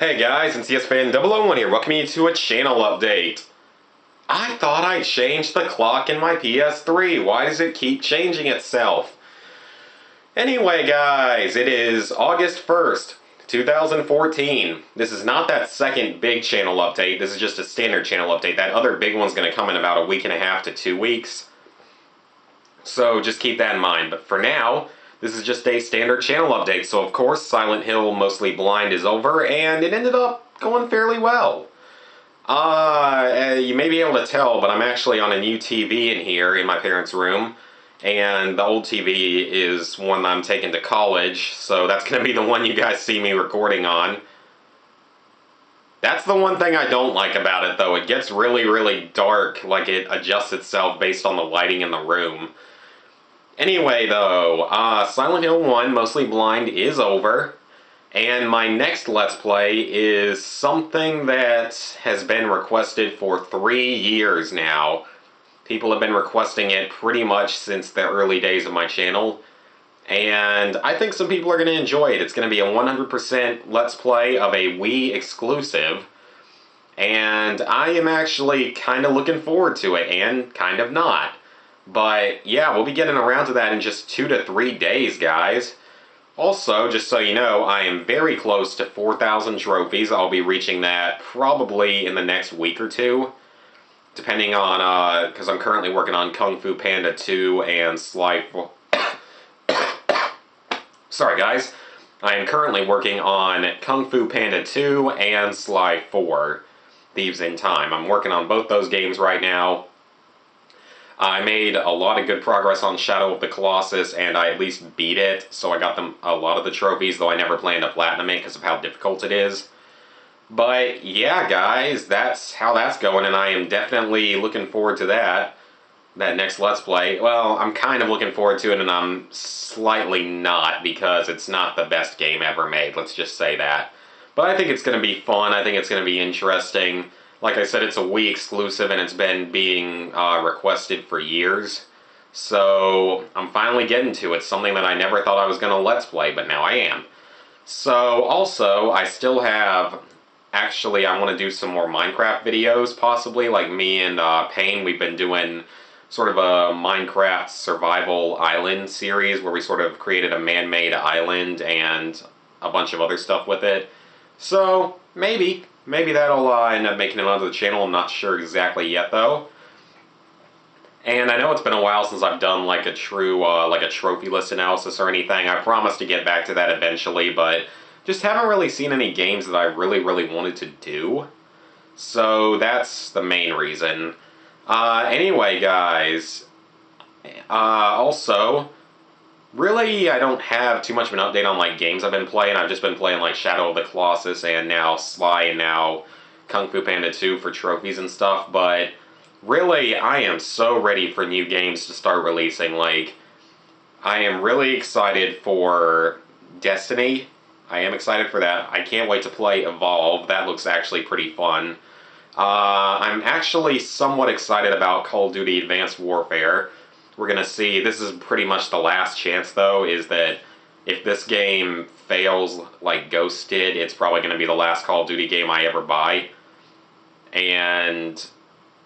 Hey guys, it's NCSFan 001 here, Welcome you to a channel update. I thought I changed the clock in my PS3. Why does it keep changing itself? Anyway guys, it is August 1st, 2014. This is not that second big channel update, this is just a standard channel update. That other big one's going to come in about a week and a half to two weeks. So just keep that in mind. But for now, this is just a standard channel update. So of course, Silent Hill Mostly Blind is over, and it ended up going fairly well. Uh, you may be able to tell, but I'm actually on a new TV in here in my parents' room. And the old TV is one I'm taking to college, so that's going to be the one you guys see me recording on. That's the one thing I don't like about it, though. It gets really, really dark, like it adjusts itself based on the lighting in the room. Anyway, though, uh, Silent Hill 1, Mostly Blind, is over. And my next Let's Play is something that has been requested for three years now. People have been requesting it pretty much since the early days of my channel. And I think some people are going to enjoy it. It's going to be a 100% Let's Play of a Wii exclusive. And I am actually kind of looking forward to it, and kind of not. But yeah, we'll be getting around to that in just two to three days, guys. Also, just so you know, I am very close to 4,000 trophies. I'll be reaching that probably in the next week or two. Depending on, uh because uh, I'm currently working on Kung Fu Panda 2 and Sly... Sorry, guys. I am currently working on Kung Fu Panda 2 and Sly 4, Thieves in Time. I'm working on both those games right now. I made a lot of good progress on Shadow of the Colossus, and I at least beat it, so I got them a lot of the trophies, though I never planned to platinum it because of how difficult it is. But yeah, guys, that's how that's going, and I am definitely looking forward to that. That next Let's Play. Well, I'm kind of looking forward to it, and I'm slightly not, because it's not the best game ever made, let's just say that. But I think it's going to be fun, I think it's going to be interesting. Like I said, it's a Wii exclusive and it's been being uh, requested for years. So I'm finally getting to it, something that I never thought I was going to Let's Play, but now I am. So also, I still have, actually I want to do some more Minecraft videos possibly, like me and uh, Payne, we've been doing sort of a Minecraft survival island series where we sort of created a man-made island and a bunch of other stuff with it. So, maybe, Maybe that'll uh, end up making it onto the channel. I'm not sure exactly yet, though. And I know it's been a while since I've done like a true, uh, like a trophy list analysis or anything. I promise to get back to that eventually, but just haven't really seen any games that I really, really wanted to do. So that's the main reason. Uh, anyway, guys, uh, also, Really, I don't have too much of an update on like games I've been playing. I've just been playing like Shadow of the Colossus and now Sly and now Kung Fu Panda 2 for trophies and stuff, but really, I am so ready for new games to start releasing. Like, I am really excited for Destiny. I am excited for that. I can't wait to play Evolve. That looks actually pretty fun. Uh, I'm actually somewhat excited about Call of Duty Advanced Warfare we're going to see, this is pretty much the last chance though, is that if this game fails like Ghost did, it's probably going to be the last Call of Duty game I ever buy. And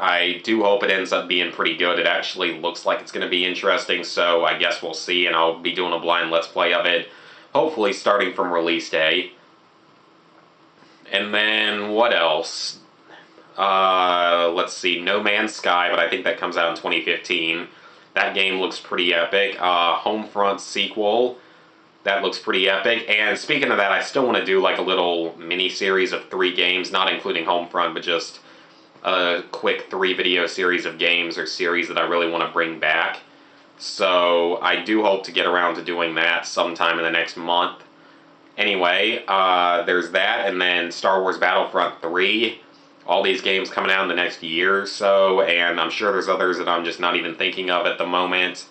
I do hope it ends up being pretty good. It actually looks like it's going to be interesting, so I guess we'll see, and I'll be doing a blind Let's Play of it, hopefully starting from release day. And then, what else? Uh, let's see, No Man's Sky, but I think that comes out in 2015. That game looks pretty epic. Uh, Homefront sequel, that looks pretty epic. And speaking of that, I still want to do like a little mini series of three games, not including Homefront, but just a quick three video series of games or series that I really want to bring back. So I do hope to get around to doing that sometime in the next month. Anyway, uh, there's that, and then Star Wars Battlefront 3 all these games coming out in the next year or so, and I'm sure there's others that I'm just not even thinking of at the moment.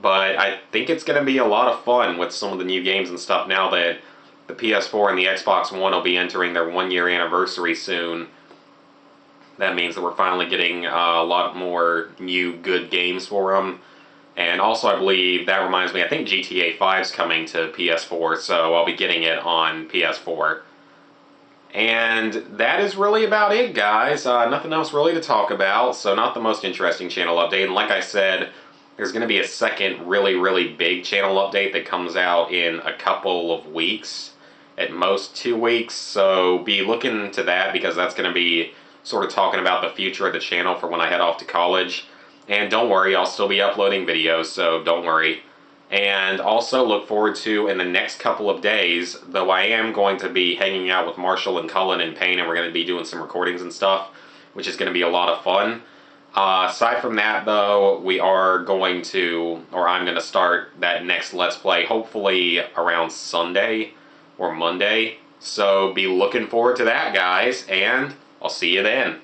But I think it's going to be a lot of fun with some of the new games and stuff now that the PS4 and the Xbox One will be entering their one year anniversary soon. That means that we're finally getting uh, a lot more new good games for them. And also, I believe that reminds me, I think GTA 5 is coming to PS4, so I'll be getting it on PS4. And that is really about it, guys. Uh, nothing else really to talk about, so not the most interesting channel update. And like I said, there's going to be a second really, really big channel update that comes out in a couple of weeks, at most two weeks. So be looking to that because that's going to be sort of talking about the future of the channel for when I head off to college. And don't worry, I'll still be uploading videos, so don't worry. And also look forward to, in the next couple of days, though I am going to be hanging out with Marshall and Cullen and Payne, and we're going to be doing some recordings and stuff, which is going to be a lot of fun. Uh, aside from that, though, we are going to, or I'm going to start that next Let's Play, hopefully around Sunday or Monday. So be looking forward to that, guys, and I'll see you then.